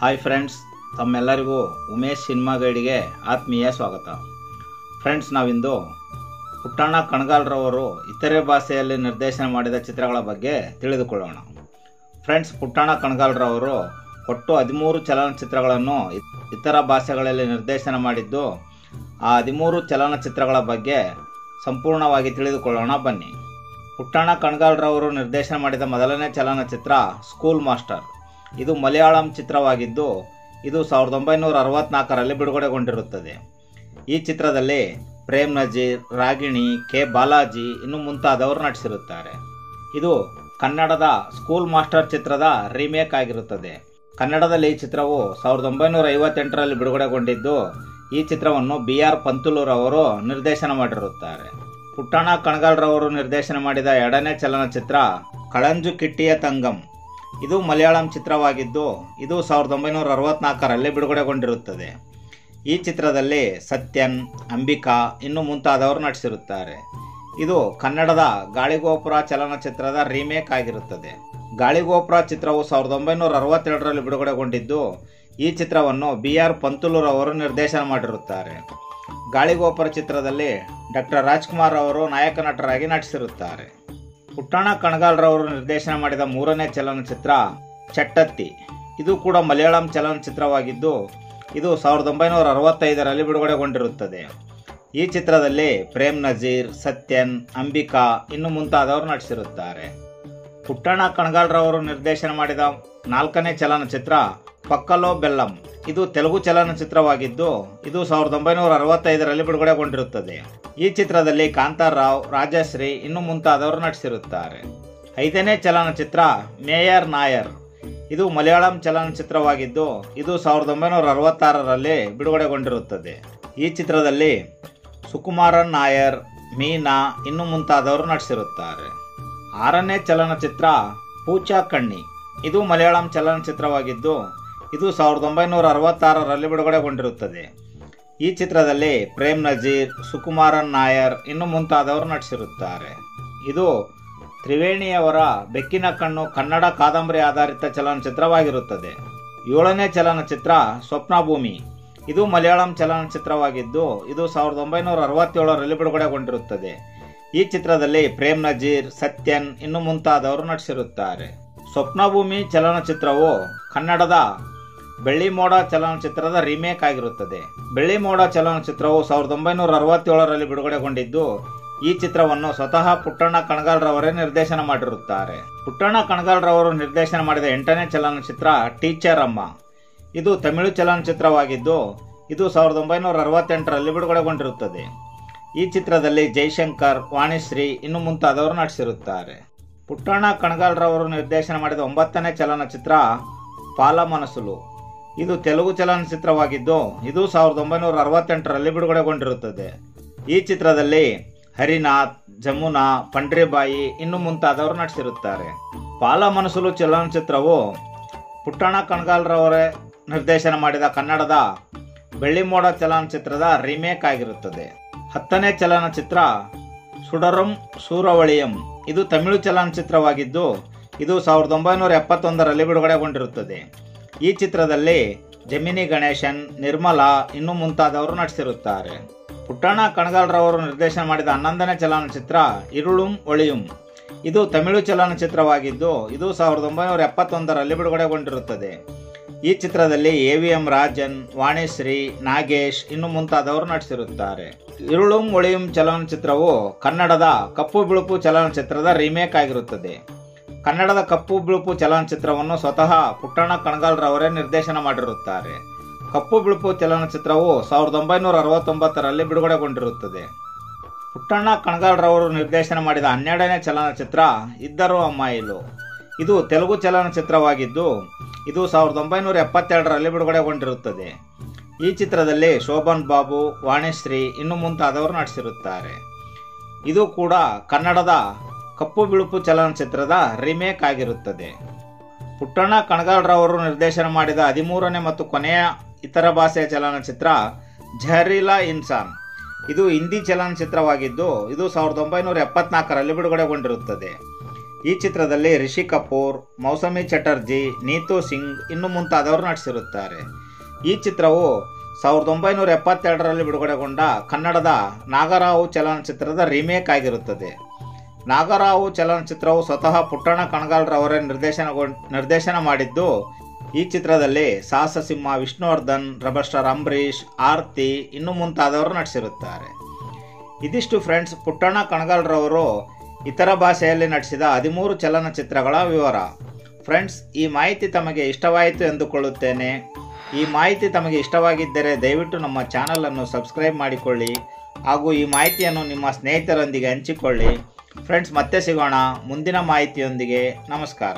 Hi friends ತಮ್ಮೆಲ್ಲರಿಗೂ Umesh cinema ಗೈಡಿಗೆ ಆತ್ಮೀಯ ಸ್ವಾಗತ. ಫ್ರೆಂಡ್ಸ್ ನಾವಿಂದು ಪುಟ್ಟಣ್ಣ ಕಣಗಾಲ್ರವರು ಇತರೆ ಭಾಷೆಯಲ್ಲಿ ನಿರ್ದೇಶನ ಮಾಡಿದ ಚಿತ್ರಗಳ ಬಗ್ಗೆ ತಿಳಿದುಕೊಳ್ಳೋಣ. ಫ್ರೆಂಡ್ಸ್ ಪುಟ್ಟಣ್ಣ ಕಣಗಾಲ್ರವರು ಒಟ್ಟು ಹದಿಮೂರು ಚಲನಚಿತ್ರಗಳನ್ನು ಇತರ ಭಾಷೆಗಳಲ್ಲಿ ನಿರ್ದೇಶನ ಮಾಡಿದ್ದು, ಆ ಹದಿಮೂರು ಚಲನಚಿತ್ರಗಳ ಬಗ್ಗೆ ಸಂಪೂರ್ಣವಾಗಿ ತಿಳಿದುಕೊಳ್ಳೋಣ ಬನ್ನಿ. ಪುಟ್ಟಣ್ಣ ಕಣಗಾಲ್ರವರು ನಿರ್ದೇಶನ ಮಾಡಿದ ಮೊದಲನೇ ಚಲನಚಿತ್ರ ಸ್ಕೂಲ್ ಮಾಸ್ಟರ್ ಇದು ಮಲಯಾಳಂ ಚಿತ್ರವಾಗಿದ್ದು, ಇದು ಸಾವಿರದ ಒಂಬೈನೂರ ಅರವತ್ನಾಲ್ಕರಲ್ಲಿ ಬಿಡುಗಡೆಗೊಂಡಿರುತ್ತದೆ. ಈ ಚಿತ್ರದಲ್ಲಿ ಪ್ರೇಮ್ ನಜೀರ್ ರಾಗಿಣಿ, ಕೆ. ಬಾಲಾಜಿ ಇನ್ನು ಮುಂತಾದವರು ನಟಿಸಿರುತ್ತಾರೆ. ಇದು ಕನ್ನಡದ ಸ್ಕೂಲ್ ಮಾಸ್ಟರ್ ಚಿತ್ರದ ರೀಮೇಕ್ ಆಗಿರುತ್ತದೆ. ಕನ್ನಡದಲ್ಲಿ ಈ ಚಿತ್ರವು ಸಾವಿರದ ಒಂಬೈನೂರ ಐವತ್ತೆಂಟರಲ್ಲಿ ಬಿಡುಗಡೆಗೊಂಡಿದ್ದು, ಈ ಚಿತ್ರವನ್ನು ಬಿ ಆರ್ ಪಂತುಲೂರವರು ನಿರ್ದೇಶನ ಮಾಡಿರುತ್ತಾರೆ. ಪುಟ್ಟಣ್ಣ ಕಣಗಾಲ್ರವರು ನಿರ್ದೇಶನ ಮಾಡಿದ ಎರಡನೇ ಚಲನಚಿತ್ರ ಕಳಂಜು ಕಿಟ್ಟಿಯ ತಂಗಂ. ಇದು ಮಲಯಾಳಂ ಚಿತ್ರವಾಗಿದ್ದು, ಇದು ಸಾವಿರದ ಒಂಬೈನೂರ ಅರವತ್ನಾಲ್ಕರಲ್ಲಿ ಬಿಡುಗಡೆಗೊಂಡಿರುತ್ತದೆ. ಈ ಚಿತ್ರದಲ್ಲಿ ಸತ್ಯನ್, ಅಂಬಿಕಾ, ಇನ್ನು ಮುಂತಾದವರು ನಟಿಸಿರುತ್ತಾರೆ. ಇದು ಕನ್ನಡದ ಗಾಳಿಗೋಪುರ ಚಲನಚಿತ್ರದ ರೀಮೇಕ್ ಆಗಿರುತ್ತದೆ. ಗಾಳಿಗೋಪುರ ಚಿತ್ರವು ಸಾವಿರದ ಒಂಬೈನೂರ ಅರವತ್ತೆರಡರಲ್ಲಿ ಬಿಡುಗಡೆಗೊಂಡಿದ್ದು, ಈ ಚಿತ್ರವನ್ನು ಬಿ ಆರ್ ಪಂತುಲೂರವರು ನಿರ್ದೇಶನ ಮಾಡಿರುತ್ತಾರೆ. ಗಾಳಿಗೋಪುರ ಚಿತ್ರದಲ್ಲಿ ಡಾಕ್ಟರ್ ರಾಜ್ಕುಮಾರ್ ಅವರು ನಾಯಕ ನಟರಾಗಿ ನಟಿಸಿರುತ್ತಾರೆ. ಪುಟ್ಟಣ್ಣ ಕಣಗಾಲ್ರವರು ನಿರ್ದೇಶನ ಮಾಡಿದ ಮೂರನೇ ಚಲನಚಿತ್ರ ಚಟ್ಟತ್ತಿ. ಇದು ಕೂಡ ಮಲಯಾಳಂ ಚಲನಚಿತ್ರವಾಗಿದ್ದು, ಇದು ಸಾವಿರದ ಒಂಬೈನೂರ ಅರವತ್ತೈದರಲ್ಲಿ ಬಿಡುಗಡೆಗೊಂಡಿರುತ್ತದೆ. ಈ ಚಿತ್ರದಲ್ಲಿ ಪ್ರೇಮ್ ನಜೀರ್, ಸತ್ಯನ್, ಅಂಬಿಕಾ ಇನ್ನು ಮುಂತಾದವರು ನಟಿಸಿರುತ್ತಾರೆ. ಪುಟ್ಟಣ್ಣ ಕಣಗಾಲ್ರವರು ನಿರ್ದೇಶನ ಮಾಡಿದ ನಾಲ್ಕನೇ ಚಲನಚಿತ್ರ ಪಕ್ಕಲೋ ಬೆಲ್ಲಂ. ಇದು ತೆಲುಗು ಚಲನಚಿತ್ರವಾಗಿದ್ದು, ಇದು ಸಾವಿರದ ಒಂಬೈನೂರ ಅರವತ್ತೈದರಲ್ಲಿ ಬಿಡುಗಡೆಗೊಂಡಿರುತ್ತದೆ. ಈ ಚಿತ್ರದಲ್ಲಿ ಕಾಂತಾರಾವ್ ರಾಜಶ್ರೀ ಇನ್ನು ಮುಂತಾದವರು ನಟಿಸಿರುತ್ತಾರೆ. ಐದನೇ ಚಲನಚಿತ್ರ, ಮೇಯರ್ ನಾಯರ್. ಇದು ಮಲಯಾಳಂ ಚಲನಚಿತ್ರವಾಗಿದ್ದು, ಇದು ಸಾವಿರದ ಒಂಬೈನೂರ ಅರವತ್ತಾರರಲ್ಲಿ ಬಿಡುಗಡೆಗೊಂಡಿರುತ್ತದೆ. ಈ ಚಿತ್ರದಲ್ಲಿ ಸುಕುಮಾರನ್ ನಾಯರ್, ಮೀನಾ ಇನ್ನು ಮುಂತಾದವರು ನಟಿಸಿರುತ್ತಾರೆ. ಆರನೇ ಚಲನಚಿತ್ರ, ಪೂಚಾ ಕಣ್ಣಿ. ಇದು ಮಲಯಾಳಂ ಚಲನಚಿತ್ರವಾಗಿದ್ದು ಇದು ಸಾವಿರದ ಒಂಬೈನೂರ ಅರವತ್ತಾರರಲ್ಲಿ ಬಿಡುಗಡೆಗೊಂಡಿರುತ್ತದೆ. ಈ ಚಿತ್ರದಲ್ಲಿ ಪ್ರೇಮ್ ನಜೀರ್, ಸುಕುಮಾರನ್ ನಾಯರ್ ಇನ್ನು ಮುಂತಾದವರು ನಟಿಸಿರುತ್ತಾರೆ. ಇದು ತ್ರಿವೇಣಿಯವರ ಬೆಕ್ಕಿನ ಕಣ್ಣು ಕನ್ನಡ ಕಾದಂಬರಿ ಆಧಾರಿತ ಚಲನಚಿತ್ರವಾಗಿರುತ್ತದೆ. ಏಳನೇ ಚಲನಚಿತ್ರ ಸ್ವಪ್ನಭೂಮಿ ಇದು ಮಲಯಾಳಂ ಚಲನಚಿತ್ರವಾಗಿದ್ದು, ಇದು ಸಾವಿರದ ಒಂಬೈನೂರ ಅರವತ್ತೇಳರಲ್ಲಿ ಬಿಡುಗಡೆಗೊಂಡಿರುತ್ತದೆ. ಈ ಚಿತ್ರದಲ್ಲಿ ಪ್ರೇಮ್ ನಜೀರ್, ಸತ್ಯನ್ ಇನ್ನು ಮುಂತಾದವರು ನಟಿಸಿರುತ್ತಾರೆ. ಸ್ವಪ್ನಭೂಮಿ ಚಲನಚಿತ್ರವು ಕನ್ನಡದ ಬೆಳ್ಳಿ ಮೋಡ ಚಲನಚಿತ್ರದ ರೀಮೇಕ್ ಆಗಿರುತ್ತದೆ. ಬೆಳ್ಳಿ ಮೋಡ ಚಲನಚಿತ್ರವು ಸಾವಿರದ ಒಂಬೈನೂರ ಅರವತ್ತೇಳರಲ್ಲಿ ಬಿಡುಗಡೆಗೊಂಡಿದ್ದು, ಈ ಚಿತ್ರವನ್ನು ಸ್ವತಃ ಪುಟ್ಟಣ್ಣ ಕಣಗಾಲ್ರವರೇ ನಿರ್ದೇಶನ ಮಾಡಿರುತ್ತಾರೆ. ಪುಟ್ಟಣ್ಣ ಕಣಗಾಲ್ರವರು ನಿರ್ದೇಶನ ಮಾಡಿದ ಎಂಟನೇ ಚಲನಚಿತ್ರ ಟೀಚರ್ ಅಮ್ಮ ಇದು ತಮಿಳು ಚಲನಚಿತ್ರವಾಗಿದ್ದು, ಇದು ಸಾವಿರದ ಒಂಬೈನೂರ ಅರವತ್ತೆಂಟರಲ್ಲಿ ಬಿಡುಗಡೆಗೊಂಡಿರುತ್ತದೆ. ಈ ಚಿತ್ರದಲ್ಲಿ ಜೈಶಂಕರ್, ವಾಣಿಶ್ರೀ ಇನ್ನು ಮುಂತಾದವರು ನಟಿಸಿರುತ್ತಾರೆ. ಪುಟ್ಟಣ್ಣ ಕಣಗಾಲ್ರವರು ನಿರ್ದೇಶನ ಮಾಡಿದ ಒಂಬತ್ತನೇ ಚಲನಚಿತ್ರ ಪಾಲ ಮನಸುಲು ಇದು ತೆಲುಗು ಚಲನಚಿತ್ರವಾಗಿದ್ದು, ಇದು ಸಾವಿರದ ಒಂಬೈನೂರ ಅರವತ್ತೆಂಟರಲ್ಲಿ ಬಿಡುಗಡೆಗೊಂಡಿರುತ್ತದೆ. ಈ ಚಿತ್ರದಲ್ಲಿ ಹರಿನಾಥ್, ಜಮುನಾ, ಪಂಡ್ರಿಬಾಯಿ ಇನ್ನು ಮುಂತಾದವರು ನಟಿಸಿರುತ್ತಾರೆ. ಪಾಲ ಮನಸುಲು ಚಲನಚಿತ್ರವು ಪುಟ್ಟಣ ಕಣಗಾಲ್ರವರೇ ನಿರ್ದೇಶನ ಮಾಡಿದ ಕನ್ನಡದ ಬೆಳ್ಳಿಮೋಡ ಚಲನಚಿತ್ರದ ರೀಮೇಕ್ ಆಗಿರುತ್ತದೆ. ಹತ್ತನೇ ಚಲನಚಿತ್ರ ಸುಡರಂ ಸೂರವಳಿಯಂ. ಇದು ತಮಿಳು ಚಲನಚಿತ್ರವಾಗಿದ್ದು, ಇದು ಸಾವಿರದ ಒಂಬೈನೂರ ಎಪ್ಪತ್ತೊಂದರಲ್ಲಿ ಬಿಡುಗಡೆಗೊಂಡಿರುತ್ತದೆ. ಈ ಚಿತ್ರದಲ್ಲಿ ಜಮಿನಿ ಗಣೇಶನ್, ನಿರ್ಮಲಾ ಇನ್ನು ಮುಂತಾದವರು ನಟಿಸಿರುತ್ತಾರೆ. ಪುಟ್ಟಣ್ಣ ಕಣಗಾಲ್ರವರು ನಿರ್ದೇಶನ ಮಾಡಿದ ಹನ್ನೊಂದನೇ ಚಲನಚಿತ್ರ ಇರುಳುಂ ಒಳಿಯುಂ ಇದು ತಮಿಳು ಚಲನಚಿತ್ರವಾಗಿದ್ದು, ಇದು ಸಾವಿರದ ಒಂಬೈನೂರ ಎಪ್ಪತ್ತೊಂದರಲ್ಲಿ ಬಿಡುಗಡೆಗೊಂಡಿರುತ್ತದೆ. ಈ ಚಿತ್ರದಲ್ಲಿ A V M Rajan, Vanishree, Nagesh ಇನ್ನು ಮುಂತಾದವರು ನಟಿಸಿರುತ್ತಾರೆ. ಇರುಳುಂ ಒಳಿಯುಂ ಚಲನಚಿತ್ರವು ಕನ್ನಡದ ಕಪ್ಪು ಬಿಳುಪು ಚಲನಚಿತ್ರದ ರೀಮೇಕ್ ಆಗಿರುತ್ತದೆ. ಕನ್ನಡದ ಕಪ್ಪು ಬಿಳುಪು ಚಲನಚಿತ್ರವನ್ನು ಸ್ವತಃ ಪುಟ್ಟಣ್ಣ ಕಣಗಾಲ್ರವರೇ ನಿರ್ದೇಶನ ಮಾಡಿರುತ್ತಾರೆ. ಕಪ್ಪು ಬಿಳುಪು ಚಲನಚಿತ್ರವು ಸಾವಿರದ ಒಂಬೈನೂರ ಅರವತ್ತೊಂಬತ್ತರಲ್ಲಿ ಬಿಡುಗಡೆಗೊಂಡಿರುತ್ತದೆ. ಪುಟ್ಟಣ್ಣ ಕಣಗಾಲ್ರವರು ನಿರ್ದೇಶನ ಮಾಡಿದ ಹನ್ನೆರಡನೇ ಚಲನಚಿತ್ರ ಇದ್ದರು ಅಮ್ಮಾಯಿಲು ಇದು ತೆಲುಗು ಚಲನಚಿತ್ರವಾಗಿದ್ದು, ಇದು ಸಾವಿರದ ಒಂಬೈನೂರ ಎಪ್ಪತ್ತೆರಡರಲ್ಲಿ ಬಿಡುಗಡೆಗೊಂಡಿರುತ್ತದೆ. ಈ ಚಿತ್ರದಲ್ಲಿ ಶೋಭನ್ ಬಾಬು, ವಾಣಿಶ್ರೀ, ಇನ್ನು ಮುಂತಾದವರು ನಟಿಸಿರುತ್ತಾರೆ. ಇದು ಕೂಡ ಕನ್ನಡದ ಕಪ್ಪು ಬಿಳುಪು ಚಲನಚಿತ್ರದ ರಿಮೇಕ್ ಆಗಿರುತ್ತದೆ. ಪುಟ್ಟಣ್ಣ ಕಣಗಾಲ್ರವರು ನಿರ್ದೇಶನ ಮಾಡಿದ ಹದಿಮೂರನೇ ಮತ್ತು ಕೊನೆಯ ಇತರ ಭಾಷೆಯ ಚಲನಚಿತ್ರ ಝಹರೀಲಾ ಇನ್ಸಾನ್. ಇದು ಹಿಂದಿ ಚಲನಚಿತ್ರವಾಗಿದ್ದು, ಇದು ಸಾವಿರದ ಒಂಬೈನೂರ ಎಪ್ಪತ್ನಾಲ್ಕರಲ್ಲಿ ಬಿಡುಗಡೆಗೊಂಡಿರುತ್ತದೆ. ಈ ಚಿತ್ರದಲ್ಲಿ ರಿಷಿ ಕಪೂರ್, ಮೌಸಮಿ ಚಟರ್ಜಿ, ನೀತು ಸಿಂಗ್ ಇನ್ನು ಮುಂತಾದವರು ನಟಿಸಿರುತ್ತಾರೆ. ಈ ಚಿತ್ರವು ಸಾವಿರದ ಒಂಬೈನೂರ ಎಪ್ಪತ್ತೆರಡರಲ್ಲಿ ಬಿಡುಗಡೆಗೊಂಡ ಕನ್ನಡದ ನಾಗರಾವು ಚಲನಚಿತ್ರದ ರೀಮೇಕ್ ಆಗಿರುತ್ತದೆ. ನಾಗರಾವು ಚಲನಚಿತ್ರವು ಸ್ವತಃ ಪುಟ್ಟಣ ಕಣಗಾಲ್ರವರೇ ನಿರ್ದೇಶನ ನಿರ್ದೇಶನ ಮಾಡಿದ್ದು, ಈ ಚಿತ್ರದಲ್ಲಿ ಸಾಹಸ ಸಿಂಹ ವಿಷ್ಣುವರ್ಧನ್ ರಬರ್ ಸ್ಟಾರ್ ಅಂಬರೀಷ್, ಆರ್ತಿ ಇನ್ನು ಮುಂತಾದವರು ನಟಿಸಿರುತ್ತಾರೆ. ಇದಿಷ್ಟು ಫ್ರೆಂಡ್ಸ್, ಪುಟ್ಟಣ ಕಣಗಾಲ್ರವರು ಇತರ ಭಾಷೆಯಲ್ಲಿ ನಟಿಸಿದ ಹದಿಮೂರು ಚಲನಚಿತ್ರಗಳ ವಿವರ. ಫ್ರೆಂಡ್ಸ್, ಈ ಮಾಹಿತಿ ತಮಗೆ ಇಷ್ಟವಾಯಿತು ಎಂದುಕೊಳ್ಳುತ್ತೇನೆ. ಈ ಮಾಹಿತಿ ತಮಗೆ ಇಷ್ಟವಾಗಿದ್ದರೆ ದಯವಿಟ್ಟು ನಮ್ಮ ಚಾನಲನ್ನು ಸಬ್ಸ್ಕ್ರೈಬ್ ಮಾಡಿಕೊಳ್ಳಿ ಹಾಗೂ ಈ ಮಾಹಿತಿಯನ್ನು ನಿಮ್ಮ ಸ್ನೇಹಿತರೊಂದಿಗೆ ಹಂಚಿಕೊಳ್ಳಿ. ಫ್ರೆಂಡ್ಸ್ ಮತ್ತೆ ಸಿಗೋಣ. ಮುಂದಿನ ಮಾಹಿತಿಯೊಂದಿಗೆ ನಮಸ್ಕಾರ.